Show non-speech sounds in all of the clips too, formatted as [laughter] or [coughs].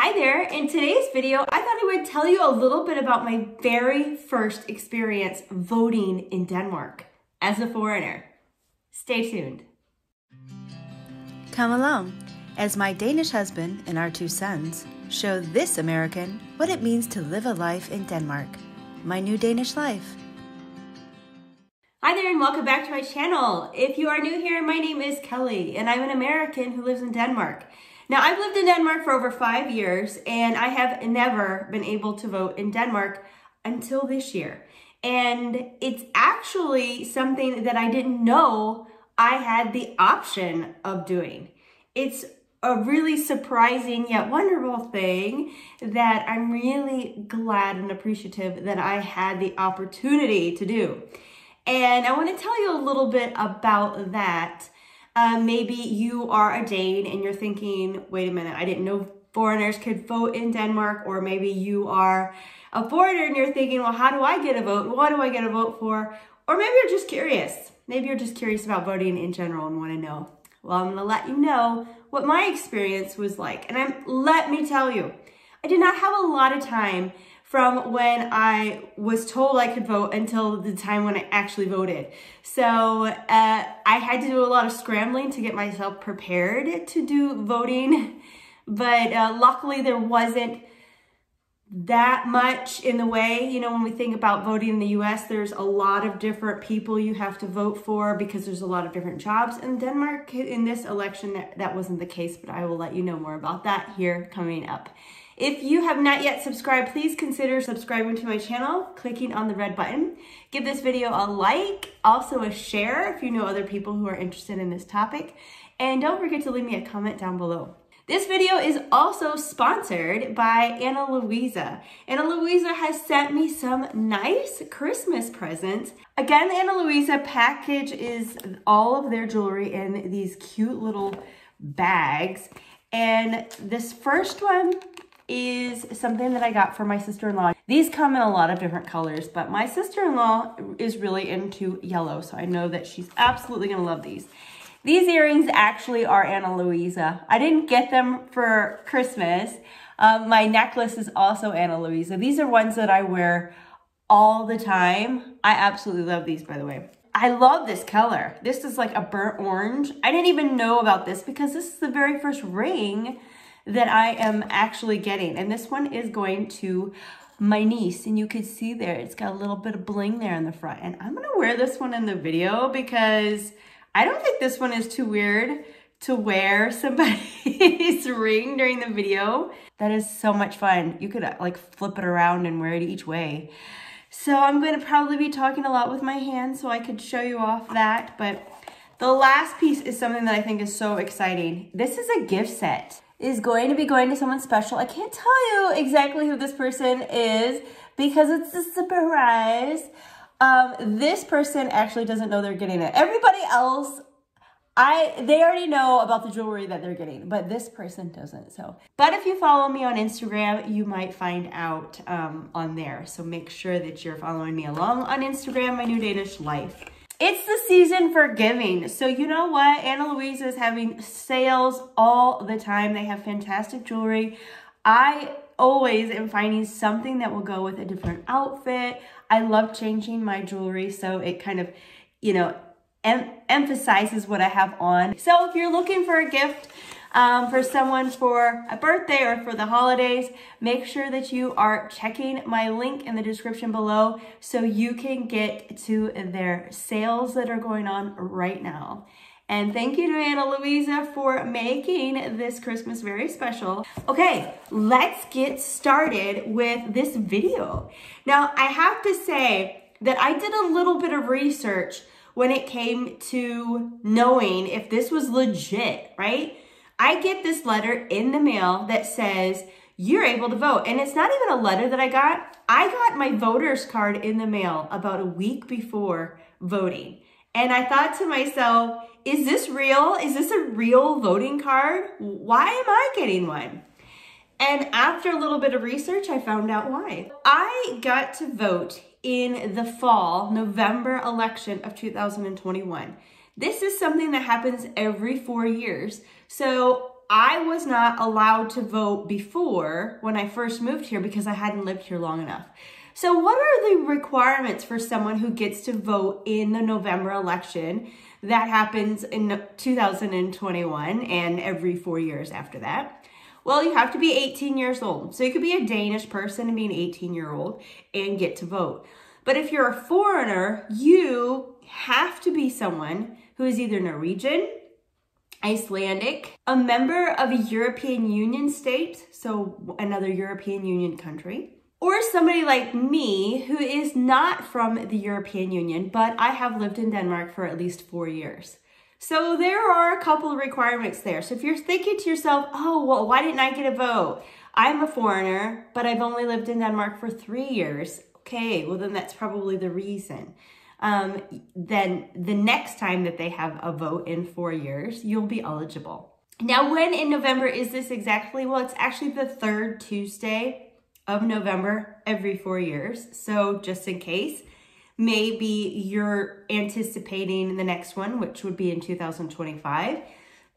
Hi there, in today's video, I thought I would tell you a little bit about my very first experience voting in Denmark as a foreigner. Stay tuned. Come along as my Danish husband and our two sons show this American what it means to live a life in Denmark. My new Danish life. Hi there and welcome back to my channel. If you are new here, my name is Kelly and I'm an American who lives in Denmark. Now, I've lived in Denmark for over five years, and I have never been able to vote in Denmark until this year. And it's actually something that I didn't know I had the option of doing. It's a really surprising yet wonderful thing that I'm really glad and appreciative that I had the opportunity to do. And I want to tell you a little bit about that um, maybe you are a Dane and you're thinking, wait a minute, I didn't know foreigners could vote in Denmark, or maybe you are a foreigner and you're thinking, well, how do I get a vote? What do I get a vote for? Or maybe you're just curious. Maybe you're just curious about voting in general and want to know. Well, I'm going to let you know what my experience was like. And I'm, let me tell you, I did not have a lot of time from when I was told I could vote until the time when I actually voted. So uh, I had to do a lot of scrambling to get myself prepared to do voting. But uh, luckily there wasn't that much in the way. You know, when we think about voting in the US, there's a lot of different people you have to vote for because there's a lot of different jobs. In Denmark, in this election, that, that wasn't the case, but I will let you know more about that here coming up. If you have not yet subscribed, please consider subscribing to my channel, clicking on the red button. Give this video a like, also a share if you know other people who are interested in this topic. And don't forget to leave me a comment down below. This video is also sponsored by Ana Luisa. Ana Luisa has sent me some nice Christmas presents. Again, Ana Luisa package is all of their jewelry in these cute little bags. And this first one is something that I got for my sister-in-law. These come in a lot of different colors, but my sister-in-law is really into yellow, so I know that she's absolutely gonna love these. These earrings actually are Ana Luisa. I didn't get them for Christmas. Um, my necklace is also Ana Luisa. These are ones that I wear all the time. I absolutely love these, by the way. I love this color. This is like a burnt orange. I didn't even know about this because this is the very first ring that I am actually getting. And this one is going to my niece. And you can see there, it's got a little bit of bling there in the front. And I'm gonna wear this one in the video because I don't think this one is too weird to wear [laughs] somebody's ring during the video. That is so much fun. You could uh, like flip it around and wear it each way. So I'm going to probably be talking a lot with my hands so I could show you off that. But the last piece is something that I think is so exciting. This is a gift set is going to be going to someone special. I can't tell you exactly who this person is because it's a surprise. Um, this person actually doesn't know they're getting it. Everybody else, I they already know about the jewelry that they're getting, but this person doesn't. So, but if you follow me on Instagram, you might find out um, on there. So make sure that you're following me along on Instagram, my new Danish life. It's the season for giving. So you know what? Ana Luisa is having sales all the time. They have fantastic jewelry. I always am finding something that will go with a different outfit. I love changing my jewelry so it kind of, you know, em emphasizes what I have on. So if you're looking for a gift, um, for someone for a birthday or for the holidays, make sure that you are checking my link in the description below so you can get to their sales that are going on right now. And thank you to Ana Luisa for making this Christmas very special. Okay, let's get started with this video. Now, I have to say that I did a little bit of research when it came to knowing if this was legit, right? I get this letter in the mail that says, you're able to vote. And it's not even a letter that I got. I got my voter's card in the mail about a week before voting. And I thought to myself, is this real? Is this a real voting card? Why am I getting one? And after a little bit of research, I found out why. I got to vote in the fall, November election of 2021. This is something that happens every four years. So I was not allowed to vote before when I first moved here because I hadn't lived here long enough. So, what are the requirements for someone who gets to vote in the November election that happens in 2021 and every four years after that? Well, you have to be 18 years old. So, you could be a Danish person and be an 18 year old and get to vote. But if you're a foreigner, you have to be someone who is either Norwegian, Icelandic, a member of a European Union state, so another European Union country, or somebody like me who is not from the European Union, but I have lived in Denmark for at least four years. So there are a couple of requirements there. So if you're thinking to yourself, oh, well, why didn't I get a vote? I'm a foreigner, but I've only lived in Denmark for three years. Okay, well, then that's probably the reason. Um, then the next time that they have a vote in four years, you'll be eligible. Now, when in November is this exactly? Well, it's actually the third Tuesday of November every four years. So just in case, maybe you're anticipating the next one, which would be in 2025.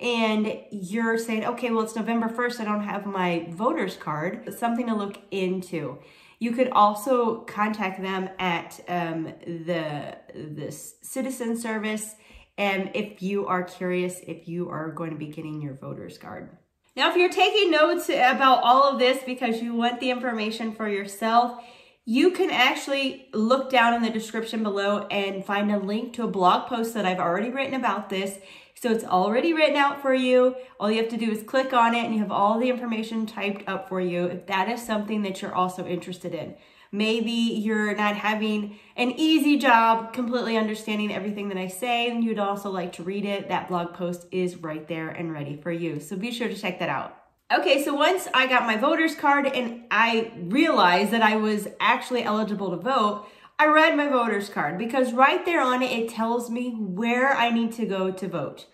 And you're saying, okay, well, it's November 1st. I don't have my voter's card. Something to look into. You could also contact them at um, the, the citizen service. And if you are curious if you are going to be getting your voter's card. Now, if you're taking notes about all of this because you want the information for yourself, you can actually look down in the description below and find a link to a blog post that I've already written about this. So it's already written out for you. All you have to do is click on it and you have all the information typed up for you if that is something that you're also interested in. Maybe you're not having an easy job completely understanding everything that I say and you'd also like to read it. That blog post is right there and ready for you. So be sure to check that out. Okay, so once I got my voter's card and I realized that I was actually eligible to vote, I read my voter's card because right there on it, it tells me where I need to go to vote.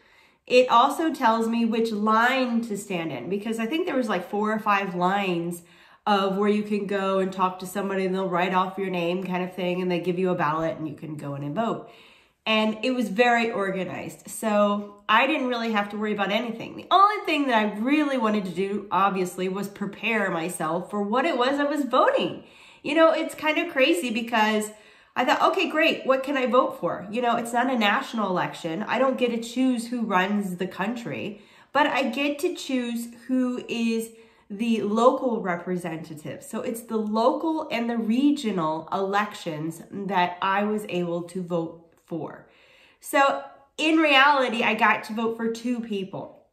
It also tells me which line to stand in because I think there was like four or five lines of where you can go and talk to somebody and they'll write off your name kind of thing and they give you a ballot and you can go in and vote. And it was very organized. So I didn't really have to worry about anything. The only thing that I really wanted to do, obviously, was prepare myself for what it was I was voting. You know, it's kind of crazy because I thought, okay, great. What can I vote for? You know, it's not a national election. I don't get to choose who runs the country, but I get to choose who is the local representative. So it's the local and the regional elections that I was able to vote for. So in reality, I got to vote for two people,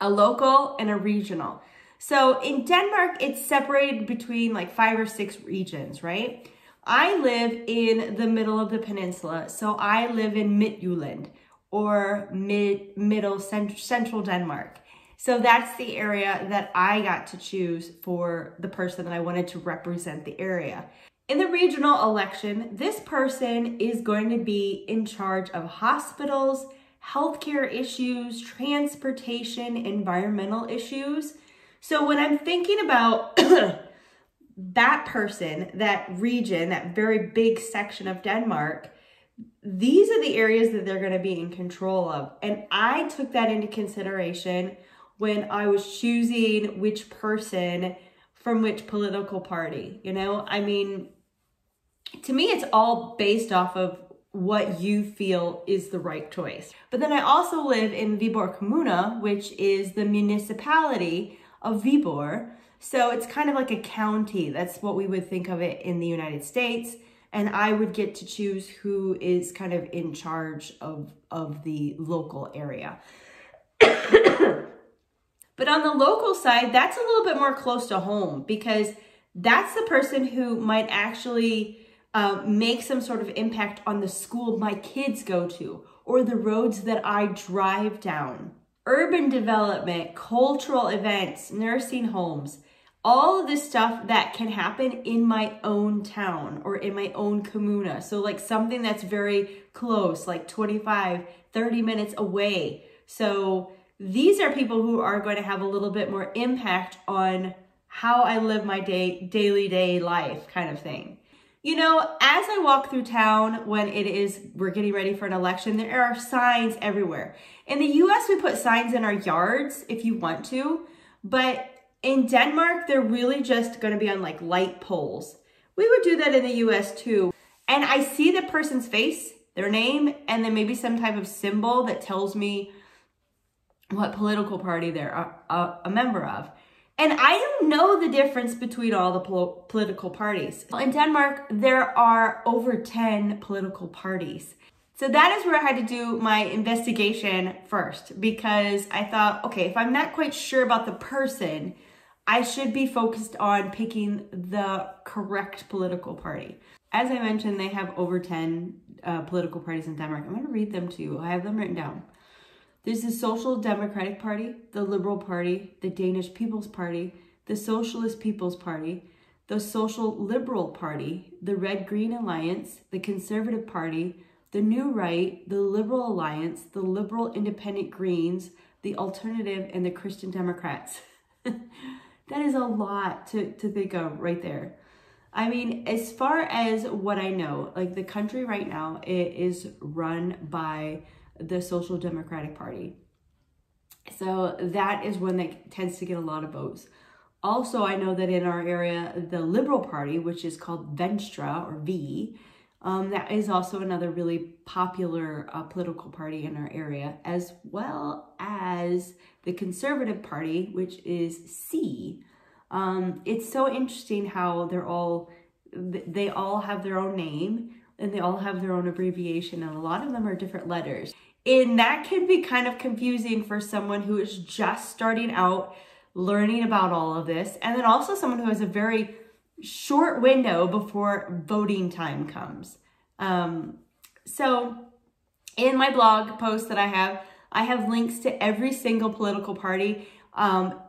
a local and a regional. So in Denmark, it's separated between like five or six regions, right? I live in the middle of the peninsula. So I live in Midtjylland or mid, middle cent central Denmark. So that's the area that I got to choose for the person that I wanted to represent the area. In the regional election, this person is going to be in charge of hospitals, healthcare issues, transportation, environmental issues. So when I'm thinking about [clears throat] that person, that region, that very big section of Denmark, these are the areas that they're going to be in control of. And I took that into consideration when I was choosing which person from which political party. You know, I mean, to me, it's all based off of what you feel is the right choice. But then I also live in Viborg Kommune, which is the municipality of Viborg. So it's kind of like a county. That's what we would think of it in the United States. And I would get to choose who is kind of in charge of, of the local area. [coughs] But on the local side, that's a little bit more close to home because that's the person who might actually uh, make some sort of impact on the school my kids go to or the roads that I drive down. Urban development, cultural events, nursing homes, all of this stuff that can happen in my own town or in my own Kommune. So like something that's very close, like 25, 30 minutes away. So these are people who are going to have a little bit more impact on how I live my day, daily day life kind of thing. You know, as I walk through town when it is, we're getting ready for an election, there are signs everywhere. In the US, we put signs in our yards if you want to, but in Denmark, they're really just gonna be on like light poles. We would do that in the US too. And I see the person's face, their name, and then maybe some type of symbol that tells me what political party they're a, a, a member of. And I don't know the difference between all the pol political parties. In Denmark, there are over 10 political parties. So that is where I had to do my investigation first because I thought, okay, if I'm not quite sure about the person, I should be focused on picking the correct political party. As I mentioned, they have over 10 uh, political parties in Denmark. I'm to read them to you. I have them written down. There's the Social Democratic Party, the Liberal Party, the Danish People's Party, the Socialist People's Party, the Social Liberal Party, the Red Green Alliance, the Conservative Party, the New Right, the Liberal Alliance, the Liberal Independent Greens, the Alternative, and the Christian Democrats. [laughs] that is a lot to, to think of right there. I mean, as far as what I know, like the country right now, it is run by the Social Democratic Party. So that is one that tends to get a lot of votes. Also, I know that in our area, the Liberal Party, which is called Venstre or V, um, that is also another really popular uh, political party in our area, as well as the Conservative Party, which is C. Um, it's so interesting how they're all, they all have their own name and they all have their own abbreviation, and a lot of them are different letters. And that can be kind of confusing for someone who is just starting out learning about all of this. And then also someone who has a very short window before voting time comes. Um, so in my blog post that I have, I have links to every single political party. Um,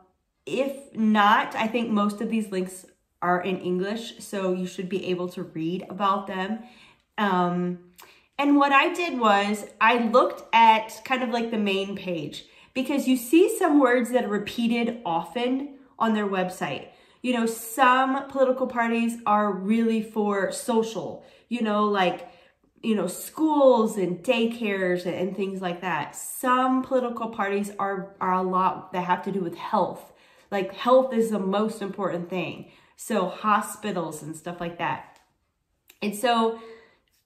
if not, I think most of these links are in English, so you should be able to read about them. Um, and what I did was I looked at kind of like the main page because you see some words that are repeated often on their website. You know, some political parties are really for social, you know, like, you know, schools and daycares and things like that. Some political parties are, are a lot that have to do with health. Like health is the most important thing. So hospitals and stuff like that. And so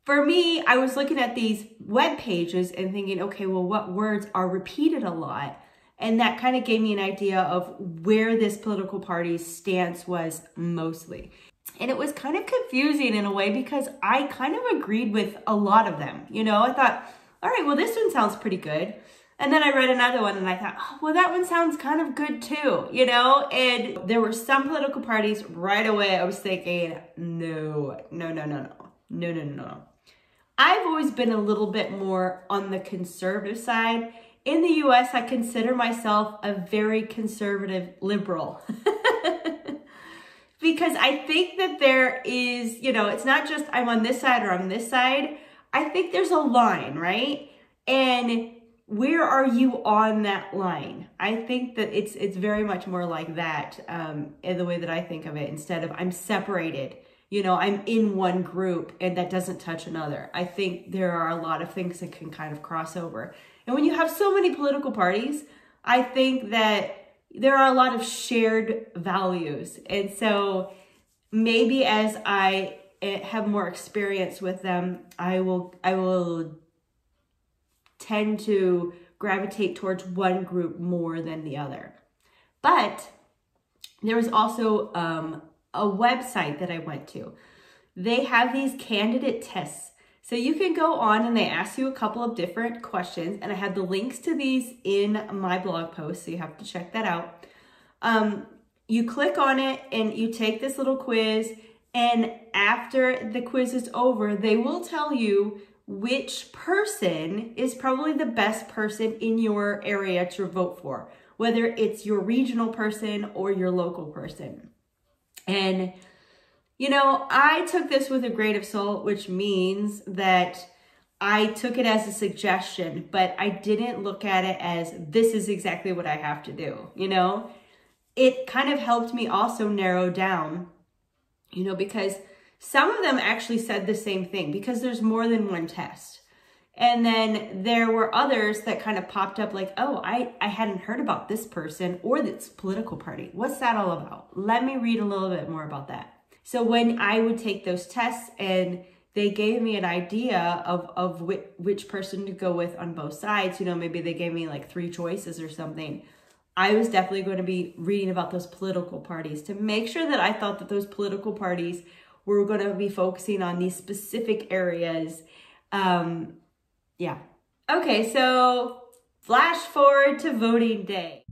for me, I was looking at these web pages and thinking, okay, well, what words are repeated a lot? And that kind of gave me an idea of where this political party's stance was mostly. And it was kind of confusing in a way because I kind of agreed with a lot of them. You know, I thought, all right, well, this one sounds pretty good. And then I read another one and I thought, oh, well, that one sounds kind of good too, you know? And there were some political parties right away I was thinking, no, no, no, no, no, no, no, no, no. I've always been a little bit more on the conservative side. In the US, I consider myself a very conservative liberal. [laughs] because I think that there is, you know, it's not just I'm on this side or I'm this side. I think there's a line, right? And where are you on that line? I think that it's it's very much more like that um, in the way that I think of it. Instead of I'm separated you know, I'm in one group and that doesn't touch another. I think there are a lot of things that can kind of cross over. And when you have so many political parties, I think that there are a lot of shared values. And so maybe as I eh, have more experience with them, I will I will tend to gravitate towards one group more than the other. But there is also um, a website that I went to. They have these candidate tests. So you can go on and they ask you a couple of different questions and I have the links to these in my blog post, so you have to check that out. Um, you click on it and you take this little quiz and after the quiz is over, they will tell you which person is probably the best person in your area to vote for, whether it's your regional person or your local person. And, you know, I took this with a grain of salt, which means that I took it as a suggestion, but I didn't look at it as this is exactly what I have to do, you know? It kind of helped me also narrow down, you know, because Some of them actually said the same thing because there's more than one test. And then there were others that kind of popped up like, oh, I, I hadn't heard about this person or this political party. What's that all about? Let me read a little bit more about that. So when I would take those tests and they gave me an idea of, of which, which person to go with on both sides, you know, maybe they gave me like three choices or something. I was definitely going to be reading about those political parties to make sure that I thought that those political parties were going to be focusing on these specific areas. Um, yeah. Okay, so flash forward to voting day.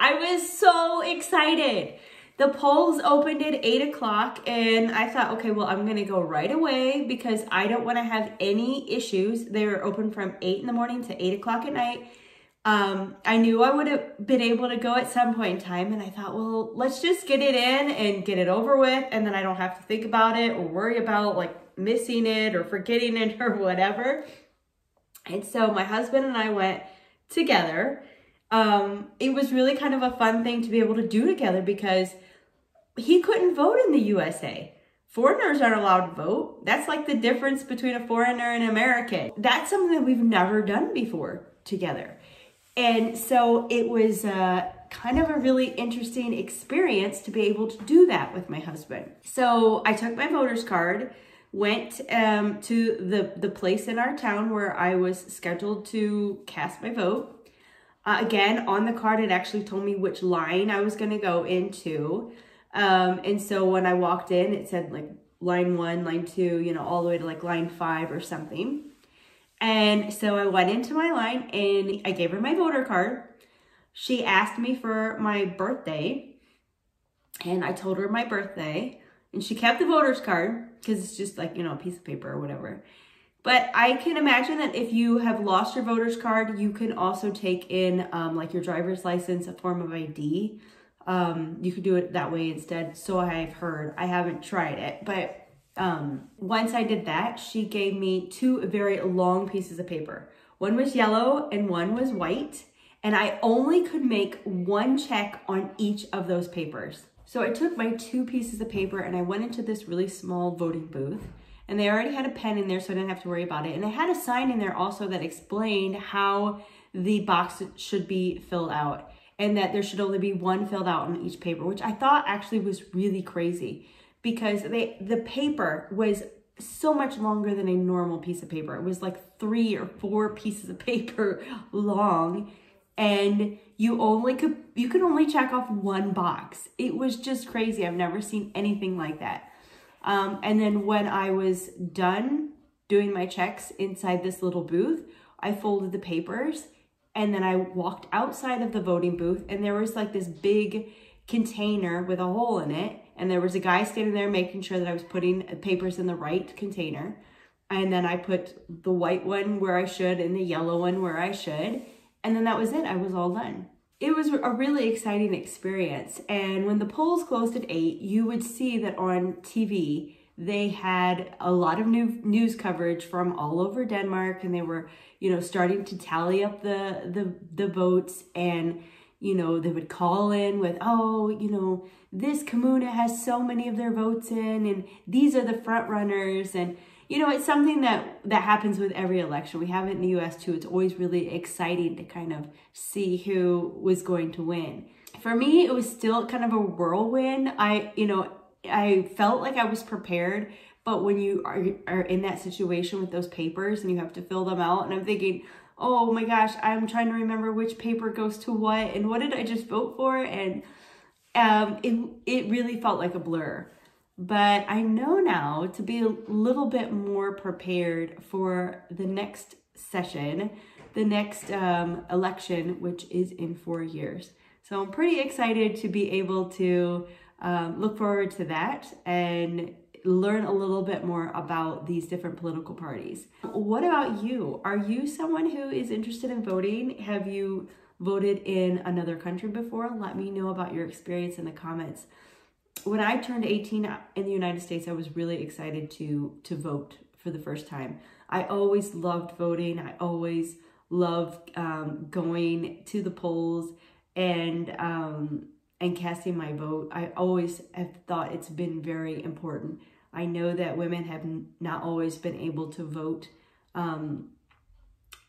I was so excited. The polls opened at 8 o'clock, and I thought, okay, well, I'm going to go right away because I don't want to have any issues. They were open from 8 in the morning to 8 o'clock at night. Um, I knew I would have been able to go at some point in time, and I thought, well, let's just get it in and get it over with, and then I don't have to think about it or worry about like missing it or forgetting it [laughs] or whatever. And so my husband and I went together um, it was really kind of a fun thing to be able to do together because he couldn't vote in the USA. Foreigners aren't allowed to vote. That's like the difference between a foreigner and an American. That's something that we've never done before together. And so it was uh, kind of a really interesting experience to be able to do that with my husband. So I took my voter's card, went um, to the, the place in our town where I was scheduled to cast my vote. Uh, again, on the card, it actually told me which line I was going to go into. Um, and so when I walked in, it said like line one, line two, you know, all the way to like line five or something. And so I went into my line and I gave her my voter card. She asked me for my birthday and I told her my birthday and she kept the voter's card because it's just like, you know, a piece of paper or whatever. But I can imagine that if you have lost your voter's card, you can also take in um, like your driver's license, a form of ID. Um, you could do it that way instead. So I've heard. I haven't tried it, but um, once I did that, she gave me two very long pieces of paper. One was yellow and one was white. And I only could make one check on each of those papers. So I took my two pieces of paper and I went into this really small voting booth and they already had a pen in there so I didn't have to worry about it. And they had a sign in there also that explained how the box should be filled out and that there should only be one filled out on each paper, which I thought actually was really crazy because they the paper was so much longer than a normal piece of paper. It was like three or four pieces of [laughs] paper long and you only could you could only check off one box. It was just crazy. I've never seen anything like that. Um, and then when I was done doing my checks inside this little booth, I folded the papers and then I walked outside of the voting booth and there was like this big container with a hole in it. And there was a guy standing there making sure that I was putting uh, papers in the right container. And then I put the white one where I should and the yellow one where I should. And then that was it. I was all done it was a really exciting experience. And when the polls closed at 8, you would see that on TV, they had a lot of new news coverage from all over Denmark and they were, you know, starting to tally up the the the votes and you know, they would call in with, oh, you know, this Kommune has so many of their votes in and these are the front runners and you know, it's something that that happens with every election. We have it in the US too. It's always really exciting to kind of see who was going to win. For me, it was still kind of a whirlwind. I, you know, I felt like I was prepared, but when you are, are in that situation with those papers and you have to fill them out, and I'm thinking, oh my gosh, I'm trying to remember which paper goes to what and what did I just vote for? And um, it, it really felt like a blur. But I know now to be a little bit more prepared for the next session, the next um, election, which is in four years. So I'm pretty excited to be able to um, look forward to that and learn a little bit more about these different political parties. What about you? Are you someone who is interested in voting? Have you voted in another country before? Let me know about your experience in the comments when I turned 18 in the United States, I was really excited to to vote for the first time. I always loved voting. I always loved um, going to the polls and um, and casting my vote. I always have thought it's been very important. I know that women have not always been able to vote um,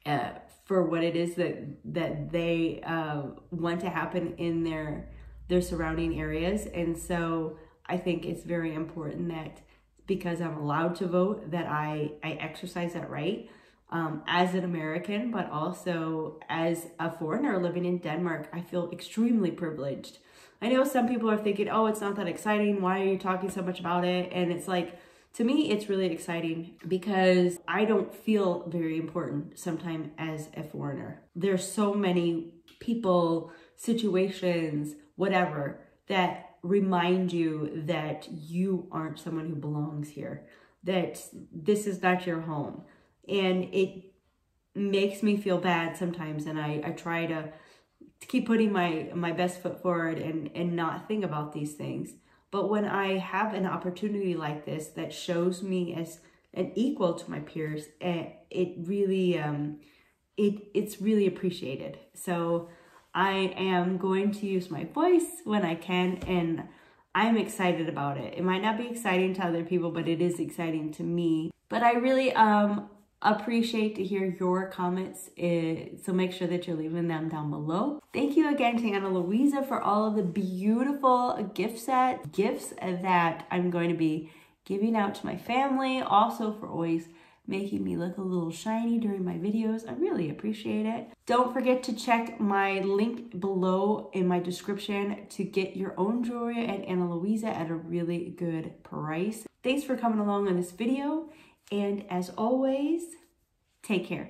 uh, for what it is that that they uh, want to happen in their their surrounding areas, and so I think it's very important that because I'm allowed to vote that I I exercise that right um, as an American, but also as a foreigner living in Denmark. I feel extremely privileged. I know some people are thinking, oh, it's not that exciting. Why are you talking so much about it? And it's like, to me, it's really exciting because I don't feel very important sometimes as a foreigner. There's so many people, situations, whatever, that remind you that you aren't someone who belongs here, that this is not your home. And it makes me feel bad sometimes. And I, I try to, to keep putting my, my best foot forward and, and not think about these things. But when I have an opportunity like this that shows me as an equal to my peers, eh, it really, um, it it's really appreciated. So I am going to use my voice when I can, and I'm excited about it. It might not be exciting to other people, but it is exciting to me. But I really um appreciate to hear your comments, eh, so make sure that you're leaving them down below. Thank you again to Ana Luisa for all of the beautiful gift set gifts that I'm going to be giving out to my family, also for always making me look a little shiny during my videos. I really appreciate it. Don't forget to check my link below in my description to get your own jewelry at Ana Luisa at a really good price. Thanks for coming along on this video and as always, take care.